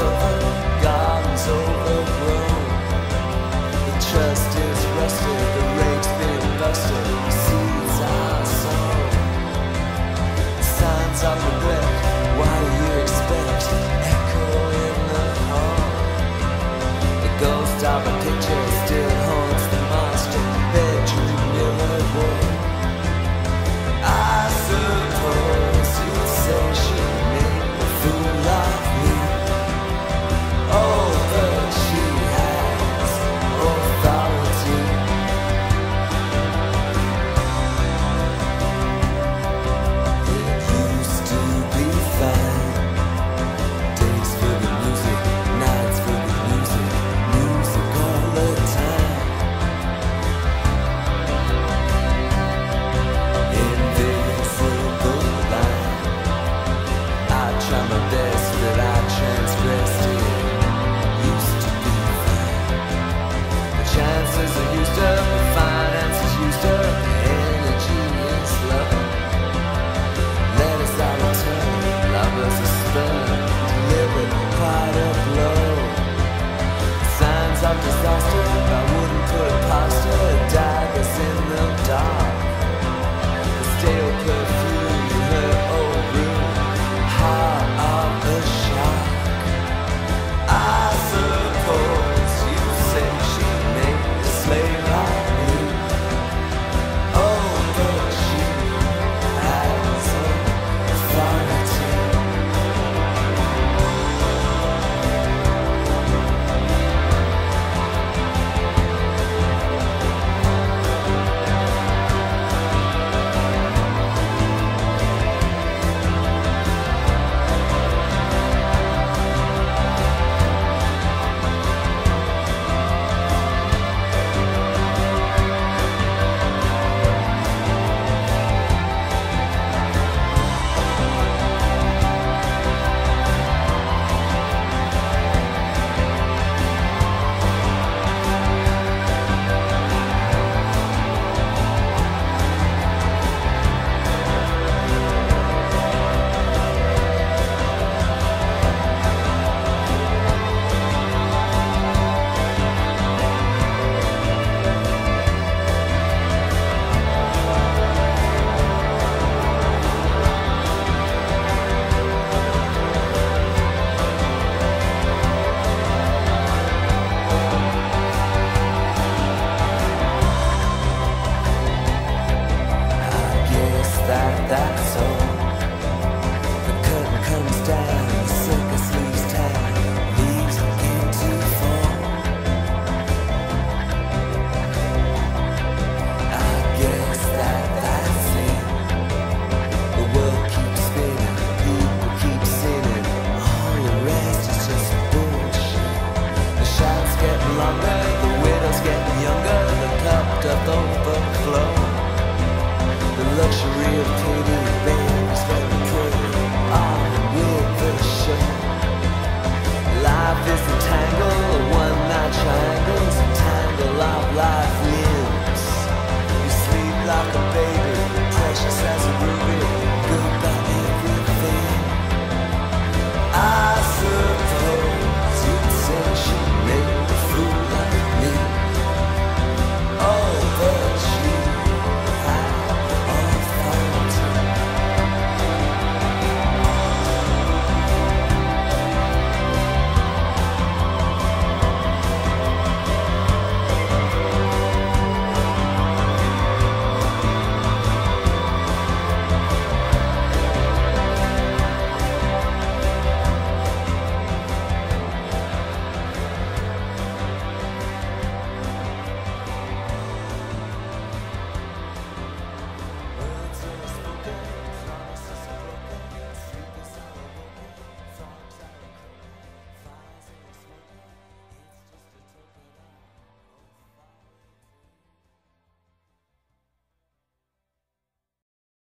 honeymoon that